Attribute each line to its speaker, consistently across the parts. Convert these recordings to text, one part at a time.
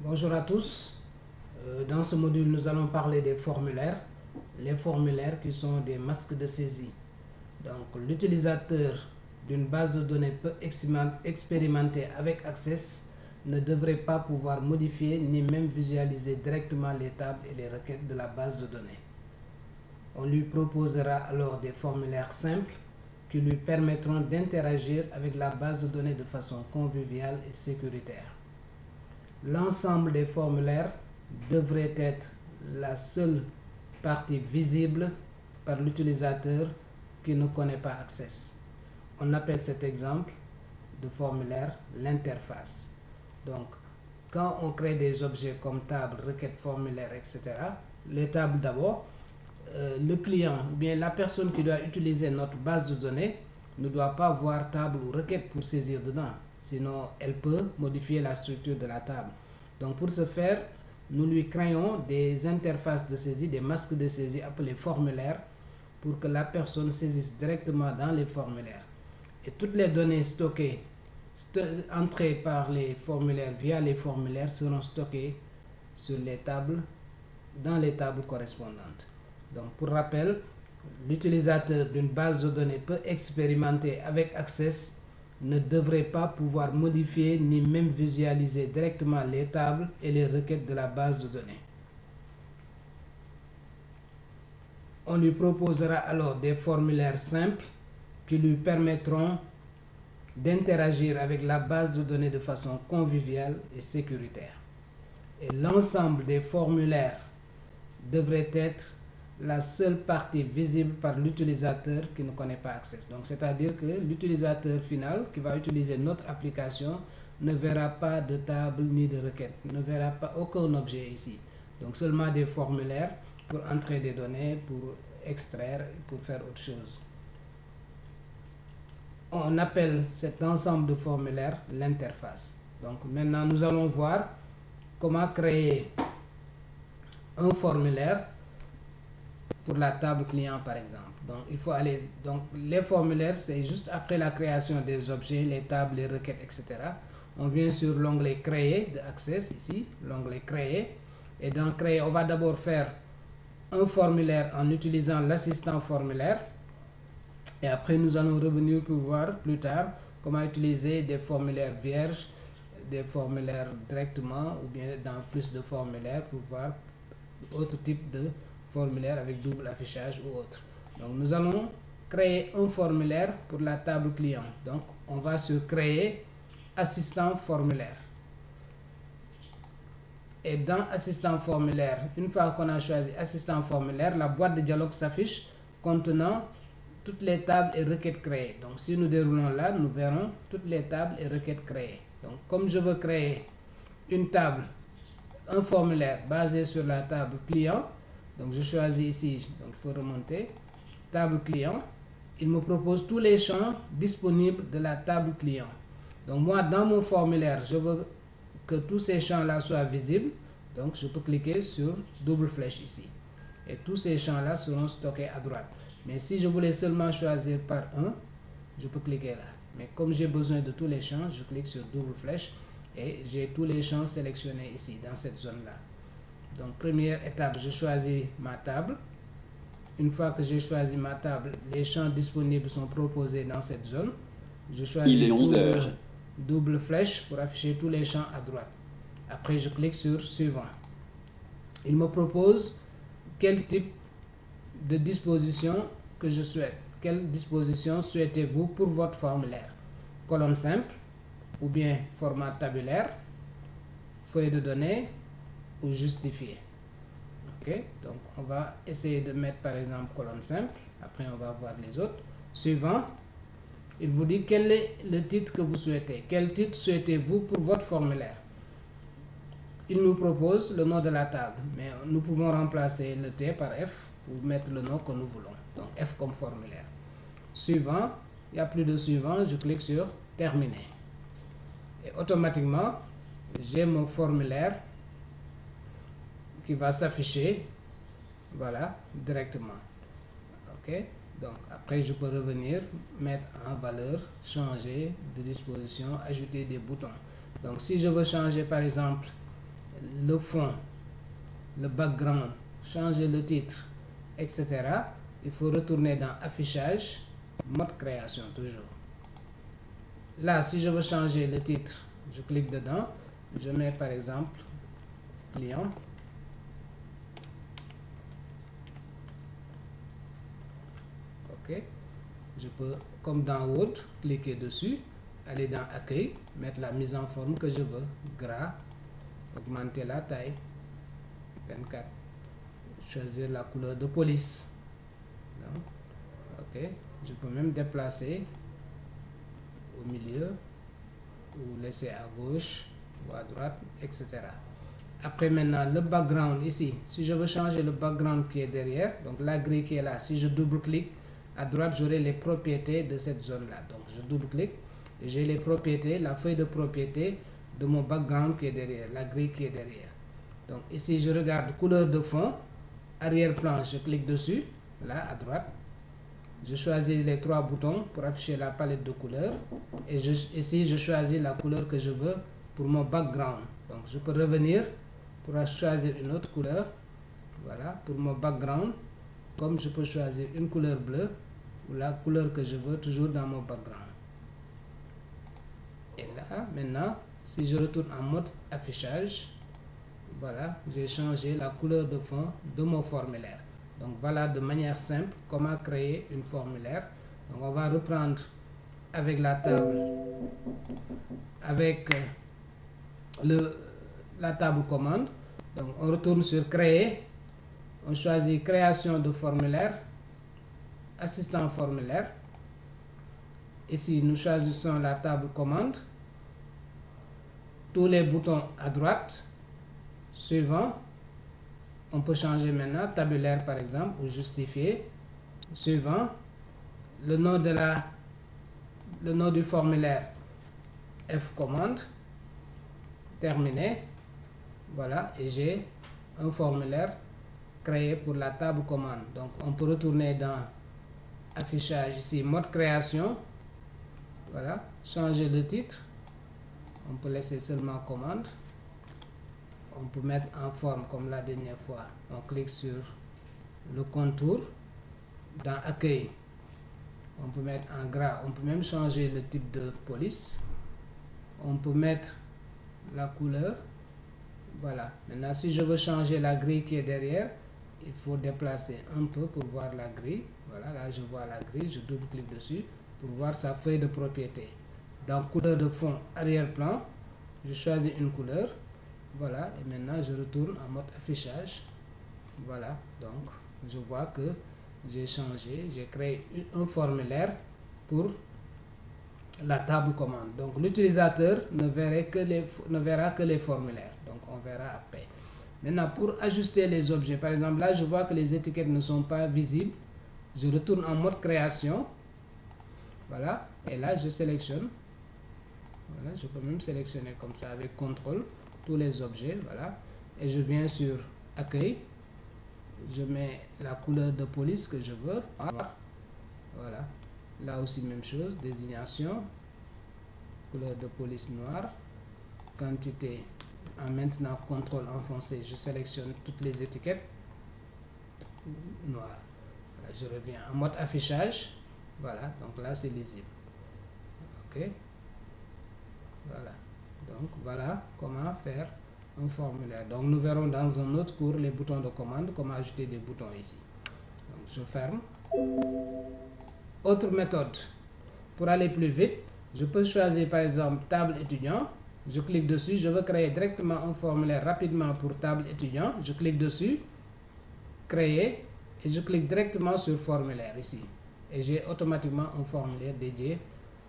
Speaker 1: Bonjour à tous. Euh, dans ce module, nous allons parler des formulaires. Les formulaires qui sont des masques de saisie. Donc, l'utilisateur d'une base de données peu expérimenté avec Access ne devrait pas pouvoir modifier ni même visualiser directement les tables et les requêtes de la base de données. On lui proposera alors des formulaires simples qui lui permettront d'interagir avec la base de données de façon conviviale et sécuritaire. L'ensemble des formulaires devrait être la seule partie visible par l'utilisateur qui ne connaît pas Access. On appelle cet exemple de formulaire l'interface. Donc, quand on crée des objets comme table, requête, formulaire, etc., les tables d'abord, euh, le client ou bien la personne qui doit utiliser notre base de données ne doit pas voir table ou requête pour saisir dedans. Sinon, elle peut modifier la structure de la table. Donc, pour ce faire, nous lui créons des interfaces de saisie, des masques de saisie appelés formulaires pour que la personne saisisse directement dans les formulaires. Et toutes les données stockées, entrées par les formulaires via les formulaires seront stockées sur les tables, dans les tables correspondantes. Donc pour rappel, l'utilisateur d'une base de données peu expérimenté avec Access ne devrait pas pouvoir modifier ni même visualiser directement les tables et les requêtes de la base de données. On lui proposera alors des formulaires simples qui lui permettront d'interagir avec la base de données de façon conviviale et sécuritaire. Et l'ensemble des formulaires devrait être la seule partie visible par l'utilisateur qui ne connaît pas Access. Donc, c'est-à-dire que l'utilisateur final qui va utiliser notre application ne verra pas de table ni de requête, ne verra pas aucun objet ici. Donc, seulement des formulaires pour entrer des données, pour extraire, pour faire autre chose. On appelle cet ensemble de formulaires l'interface. Donc, maintenant, nous allons voir comment créer un formulaire pour la table client par exemple. Donc il faut aller, donc les formulaires c'est juste après la création des objets, les tables, les requêtes, etc. On vient sur l'onglet créer de Access ici, l'onglet créer. Et dans créer, on va d'abord faire un formulaire en utilisant l'assistant formulaire. Et après nous allons revenir pour voir plus tard comment utiliser des formulaires vierges, des formulaires directement ou bien dans plus de formulaires pour voir autre type de formulaire avec double affichage ou autre. Donc nous allons créer un formulaire pour la table client. Donc on va sur créer assistant formulaire. Et dans assistant formulaire, une fois qu'on a choisi assistant formulaire, la boîte de dialogue s'affiche contenant toutes les tables et requêtes créées. Donc si nous déroulons là, nous verrons toutes les tables et requêtes créées. Donc comme je veux créer une table, un formulaire basé sur la table client, donc je choisis ici, donc il faut remonter, table client. Il me propose tous les champs disponibles de la table client. Donc moi, dans mon formulaire, je veux que tous ces champs-là soient visibles. Donc je peux cliquer sur double flèche ici. Et tous ces champs-là seront stockés à droite. Mais si je voulais seulement choisir par un, je peux cliquer là. Mais comme j'ai besoin de tous les champs, je clique sur double flèche et j'ai tous les champs sélectionnés ici, dans cette zone-là. Donc, première étape, je choisis ma table. Une fois que j'ai choisi ma table, les champs disponibles sont proposés dans cette zone. Je choisis
Speaker 2: Il est 11 heures.
Speaker 1: double flèche pour afficher tous les champs à droite. Après, je clique sur Suivant. Il me propose quel type de disposition que je souhaite. Quelle disposition souhaitez-vous pour votre formulaire? Colonne simple ou bien format tabulaire, feuille de données, ou justifier. Ok, donc on va essayer de mettre par exemple colonne simple. Après, on va voir les autres. Suivant, il vous dit quel est le titre que vous souhaitez. Quel titre souhaitez-vous pour votre formulaire? Il nous propose le nom de la table, mais nous pouvons remplacer le T par F pour mettre le nom que nous voulons. Donc F comme formulaire. Suivant, il n'y a plus de suivant, je clique sur terminer. Et automatiquement, j'ai mon formulaire qui va s'afficher voilà directement ok? Donc après je peux revenir mettre en valeur changer de disposition ajouter des boutons donc si je veux changer par exemple le fond, le background, changer le titre, etc. Il faut retourner dans affichage, mode création toujours. Là, si je veux changer le titre, je clique dedans, je mets par exemple client. Je peux, comme dans Word, cliquer dessus, aller dans Accueil, mettre la mise en forme que je veux, gras, augmenter la taille, 24, choisir la couleur de police. ok, je peux même déplacer au milieu ou laisser à gauche ou à droite, etc. Après maintenant, le background ici, si je veux changer le background qui est derrière, donc la grille qui est là, si je double-clique, à droite, j'aurai les propriétés de cette zone-là. Donc, je double-clique j'ai les propriétés, la feuille de propriété de mon background qui est derrière, la grille qui est derrière. Donc, ici, je regarde couleur de fond, arrière-plan, je clique dessus, là, à droite. Je choisis les trois boutons pour afficher la palette de couleurs. Et ici, je choisis la couleur que je veux pour mon background. Donc, je peux revenir pour choisir une autre couleur. Voilà, pour mon background. Comme je peux choisir une couleur bleue la couleur que je veux toujours dans mon background. Et là, maintenant, si je retourne en mode affichage, voilà, j'ai changé la couleur de fond de mon formulaire. Donc voilà de manière simple comment créer une formulaire. On va reprendre avec la table, avec euh, le, la table commande. Donc on retourne sur créer, on choisit création de formulaire assistant formulaire. Ici, nous choisissons la table commande. Tous les boutons à droite. Suivant. On peut changer maintenant tabulaire par exemple ou justifier. Suivant. Le nom de la le nom du formulaire F commande. Terminé. Voilà, et j'ai un formulaire créé pour la table commande. Donc on peut retourner dans affichage ici, mode création. Voilà, changer le titre. On peut laisser seulement commande. On peut mettre en forme comme la dernière fois. On clique sur le contour. Dans accueil, on peut mettre en gras. On peut même changer le type de police. On peut mettre la couleur. Voilà. Maintenant, si je veux changer la grille qui est derrière, il faut déplacer un peu pour voir la grille. Voilà, là je vois la grille, je double-clique dessus pour voir sa feuille de propriété. Dans couleur de fond arrière-plan, je choisis une couleur. Voilà, et maintenant je retourne en mode affichage. Voilà, donc je vois que j'ai changé, j'ai créé un formulaire pour la table commande. Donc l'utilisateur ne, ne verra que les formulaires. Donc on verra après. Maintenant, pour ajuster les objets, par exemple, là, je vois que les étiquettes ne sont pas visibles. Je retourne en mode création. Voilà. Et là, je sélectionne. Voilà, je peux même sélectionner comme ça avec contrôle tous les objets. Voilà. Et je viens sur accueil. Je mets la couleur de police que je veux. Voilà. Là aussi, même chose. Désignation. Couleur de police noire. Quantité en maintenant contrôle enfoncé, je sélectionne toutes les étiquettes noires. je reviens en mode affichage. Voilà, donc là c'est lisible. Ok. Voilà. Donc voilà comment faire un formulaire. Donc nous verrons dans un autre cours les boutons de commande, comment ajouter des boutons ici. Je ferme. Autre méthode. Pour aller plus vite, je peux choisir par exemple table étudiant je clique dessus, je veux créer directement un formulaire rapidement pour table étudiant. Je clique dessus, créer, et je clique directement sur formulaire ici. Et j'ai automatiquement un formulaire dédié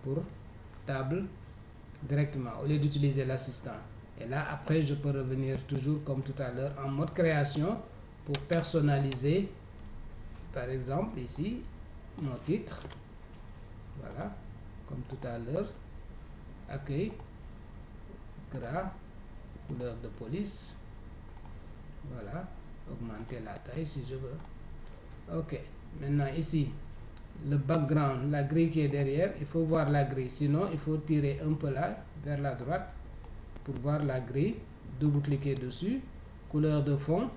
Speaker 1: pour table directement, au lieu d'utiliser l'assistant. Et là, après, je peux revenir toujours comme tout à l'heure en mode création pour personnaliser, par exemple, ici, mon titre. Voilà, comme tout à l'heure. Accueil gras, couleur de police. Voilà, augmenter la taille si je veux. Ok, maintenant ici, le background, la grille qui est derrière, il faut voir la grille. Sinon, il faut tirer un peu là, vers la droite, pour voir la grille, double-cliquer dessus, couleur de fond,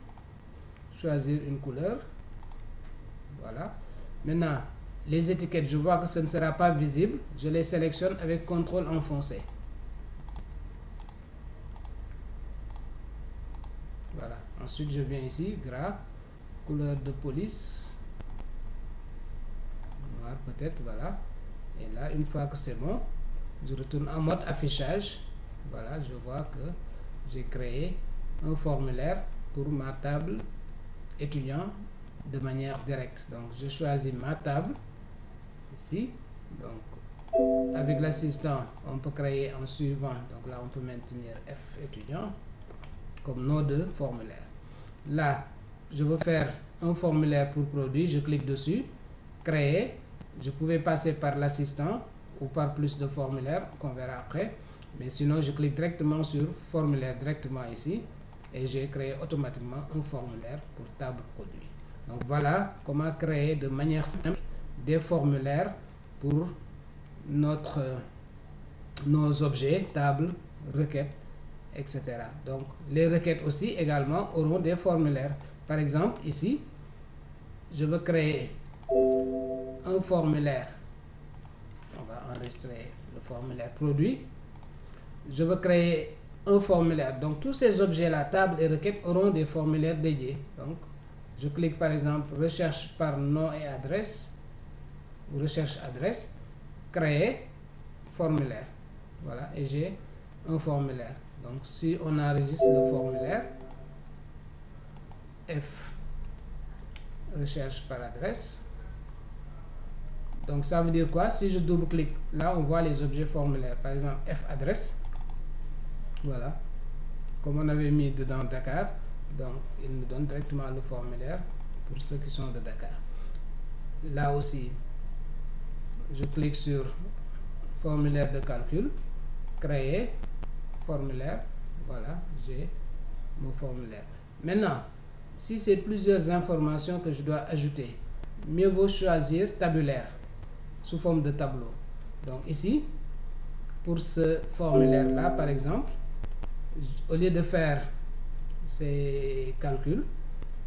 Speaker 1: choisir une couleur. Voilà. Maintenant, les étiquettes, je vois que ce ne sera pas visible. Je les sélectionne avec CTRL enfoncé. Voilà. Ensuite, je viens ici, gras, couleur de police. Noir peut-être, voilà. Et là, une fois que c'est bon, je retourne en mode affichage. Voilà, je vois que j'ai créé un formulaire pour ma table étudiant de manière directe. Donc, je choisis ma table ici. Donc, avec l'assistant, on peut créer en suivant. Donc là, on peut maintenir F étudiant comme nom de formulaire. Là, je veux faire un formulaire pour produit. Je clique dessus, créer. Je pouvais passer par l'assistant ou par plus de formulaires qu'on verra après. Mais sinon, je clique directement sur formulaire directement ici et j'ai créé automatiquement un formulaire pour table produit. Donc voilà comment créer de manière simple des formulaires pour notre, nos objets, table, requêtes, etc. Donc les requêtes aussi également auront des formulaires. Par exemple, ici, je veux créer un formulaire. On va enregistrer le formulaire produit. Je veux créer un formulaire. Donc tous ces objets-là, table et requête, auront des formulaires dédiés. Donc je clique par exemple recherche par nom et adresse, recherche adresse, créer formulaire. Voilà, et j'ai un formulaire. Donc si on enregistre le formulaire, F recherche par adresse. Donc ça veut dire quoi? Si je double-clique, là on voit les objets formulaires. Par exemple, F adresse. Voilà. Comme on avait mis dedans Dakar, donc il nous donne directement le formulaire pour ceux qui sont de Dakar. Là aussi, je clique sur formulaire de calcul, créer, formulaire, voilà, j'ai mon formulaire. Maintenant, si c'est plusieurs informations que je dois ajouter, mieux vaut choisir tabulaire sous forme de tableau. Donc ici, pour ce formulaire-là, par exemple, au lieu de faire ces calculs,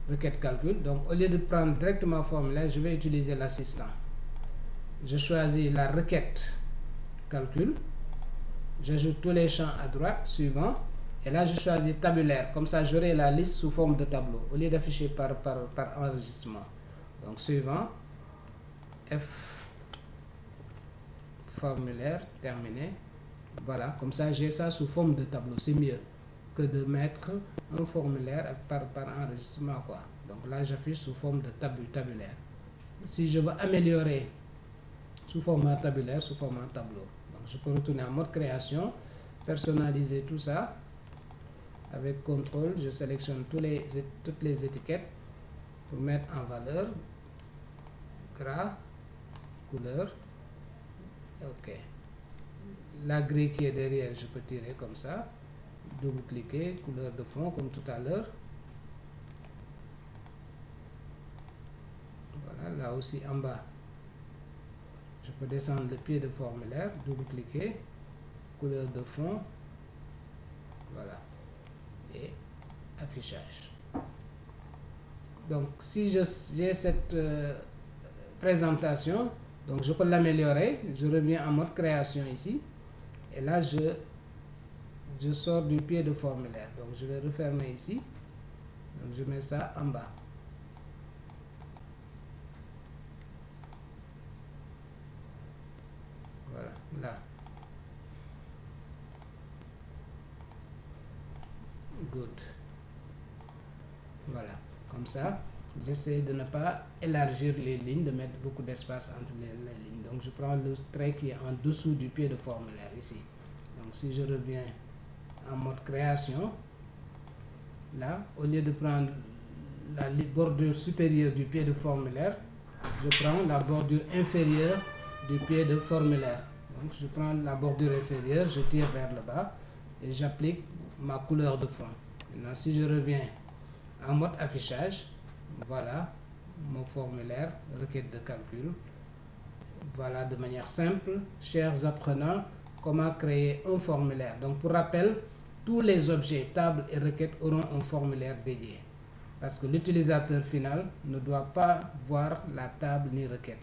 Speaker 1: requête calcul, donc au lieu de prendre directement formulaire, je vais utiliser l'assistant. Je choisis la requête calcul, j'ajoute tous les champs à droite, suivant, et là je choisis tabulaire, comme ça j'aurai la liste sous forme de tableau, au lieu d'afficher par, par, enregistrement. Donc suivant, F formulaire, terminé. Voilà, comme ça j'ai ça sous forme de tableau, c'est mieux que de mettre un formulaire par, par enregistrement. Quoi. Donc là, j'affiche sous forme de tabulaire. Si je veux améliorer sous format tabulaire, sous format tableau, je peux retourner en mode création, personnaliser tout ça. Avec contrôle, je sélectionne toutes les étiquettes pour mettre en valeur gras, couleur. OK. La grille qui est derrière, je peux tirer comme ça double-cliquer, couleur de fond comme tout à l'heure. Voilà, là aussi en bas, je peux descendre le pied de formulaire, double-cliquer, couleur de fond, voilà, et affichage. Donc, si j'ai cette euh, présentation, donc je peux l'améliorer, je reviens en mode création ici, et là je je sors du pied de formulaire. Donc je vais refermer ici. Donc je mets ça en bas. Voilà, là. Good. Voilà, comme ça. J'essaie de ne pas élargir les lignes, de mettre beaucoup d'espace entre les, lignes. Donc je prends le trait qui est en dessous du pied de formulaire ici. Donc si je reviens en mode création, là, au lieu de prendre la bordure supérieure du pied de formulaire, je prends la bordure inférieure du pied de formulaire. Donc je prends la bordure inférieure, je tire vers le bas et j'applique ma couleur de fond. Maintenant, si je reviens en mode affichage, voilà mon formulaire, requête de calcul. Voilà de manière simple, chers apprenants, comment créer un formulaire. Donc pour rappel, tous les objets, tables et requêtes auront un formulaire dédié. Parce que l'utilisateur final ne doit pas voir la table ni requête,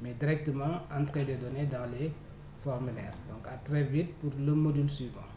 Speaker 1: mais directement entrer les données dans les formulaires. Donc à très vite pour le module suivant.